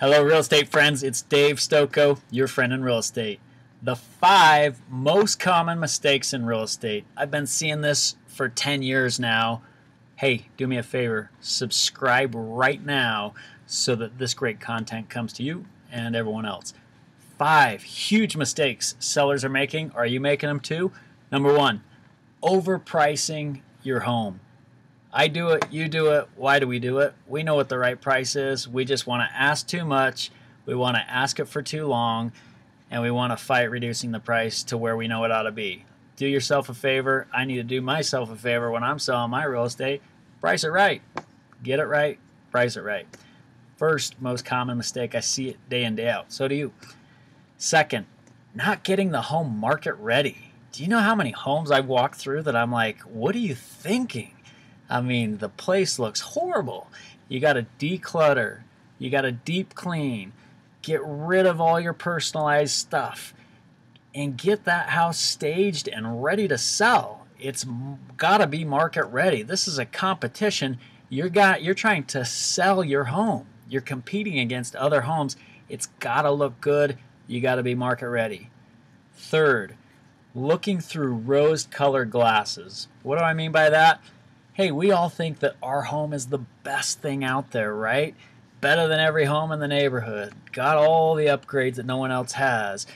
Hello, real estate friends. It's Dave Stokoe, your friend in real estate. The five most common mistakes in real estate. I've been seeing this for 10 years now. Hey, do me a favor subscribe right now so that this great content comes to you and everyone else. Five huge mistakes sellers are making. Are you making them too? Number one, overpricing your home. I do it, you do it. Why do we do it? We know what the right price is. We just want to ask too much. We want to ask it for too long. And we want to fight reducing the price to where we know it ought to be. Do yourself a favor. I need to do myself a favor when I'm selling my real estate. Price it right. Get it right. Price it right. First, most common mistake. I see it day in, day out. So do you. Second, not getting the home market ready. Do you know how many homes I've walked through that I'm like, what are you thinking? I mean, the place looks horrible. You got to declutter, you got to deep clean, get rid of all your personalized stuff, and get that house staged and ready to sell. It's got to be market ready. This is a competition. You're got you're trying to sell your home. You're competing against other homes. It's got to look good. You got to be market ready. Third, looking through rose-colored glasses. What do I mean by that? Hey, we all think that our home is the best thing out there, right? Better than every home in the neighborhood. Got all the upgrades that no one else has.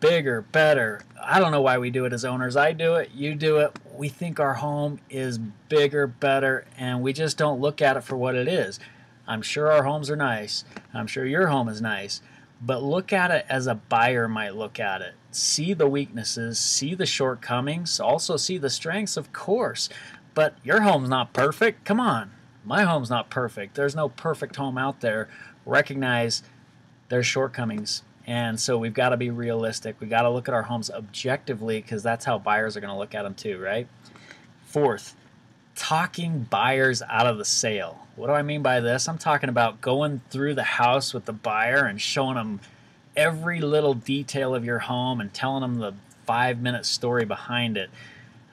Bigger, better. I don't know why we do it as owners. I do it, you do it. We think our home is bigger, better, and we just don't look at it for what it is. I'm sure our homes are nice. I'm sure your home is nice. But look at it as a buyer might look at it. See the weaknesses, see the shortcomings, also see the strengths, of course. But your home's not perfect. Come on. My home's not perfect. There's no perfect home out there. Recognize their shortcomings. And so we've got to be realistic. We've got to look at our homes objectively because that's how buyers are going to look at them too, right? Fourth, talking buyers out of the sale. What do I mean by this? I'm talking about going through the house with the buyer and showing them every little detail of your home and telling them the five minute story behind it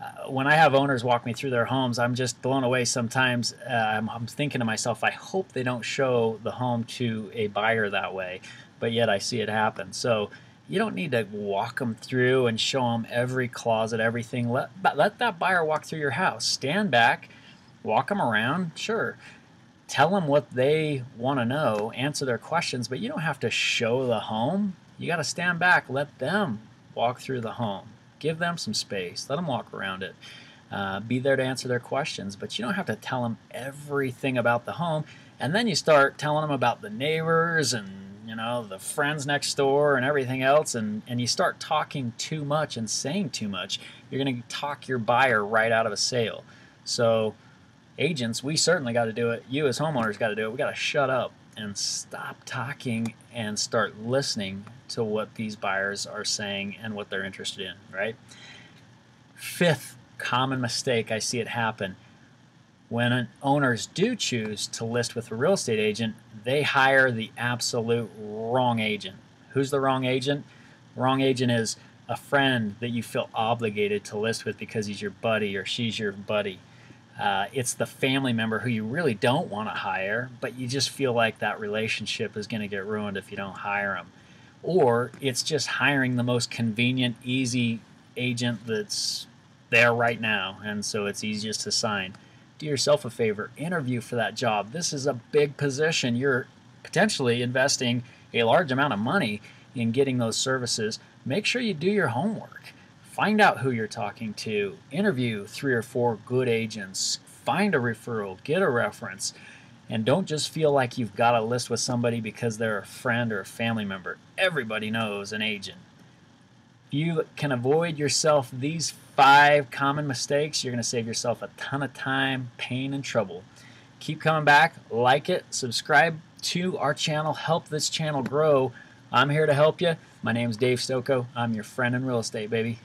uh, when I have owners walk me through their homes, I'm just blown away sometimes. Uh, I'm, I'm, thinking to myself, I hope they don't show the home to a buyer that way, but yet I see it happen. So you don't need to walk them through and show them every closet, everything. Let, let that buyer walk through your house. Stand back, walk them around, sure. Tell them what they want to know, answer their questions, but you don't have to show the home. You got to stand back, let them walk through the home. Give them some space. Let them walk around it. Uh, be there to answer their questions, but you don't have to tell them everything about the home. And then you start telling them about the neighbors and you know the friends next door and everything else, and and you start talking too much and saying too much. You're going to talk your buyer right out of a sale. So agents, we certainly got to do it. You as homeowners got to do it. We got to shut up and stop talking and start listening to what these buyers are saying and what they're interested in, right? Fifth common mistake I see it happen when an owners do choose to list with a real estate agent, they hire the absolute wrong agent. Who's the wrong agent? Wrong agent is a friend that you feel obligated to list with because he's your buddy or she's your buddy. Uh, it's the family member who you really don't want to hire, but you just feel like that relationship is going to get ruined if you don't hire them. Or it's just hiring the most convenient, easy agent that's there right now, and so it's easiest to sign. Do yourself a favor, interview for that job. This is a big position. You're potentially investing a large amount of money in getting those services. Make sure you do your homework Find out who you're talking to, interview three or four good agents, find a referral, get a reference, and don't just feel like you've got a list with somebody because they're a friend or a family member. Everybody knows an agent. If you can avoid yourself these five common mistakes, you're going to save yourself a ton of time, pain, and trouble. Keep coming back, like it, subscribe to our channel, help this channel grow. I'm here to help you. My name is Dave Stokoe. I'm your friend in real estate, baby.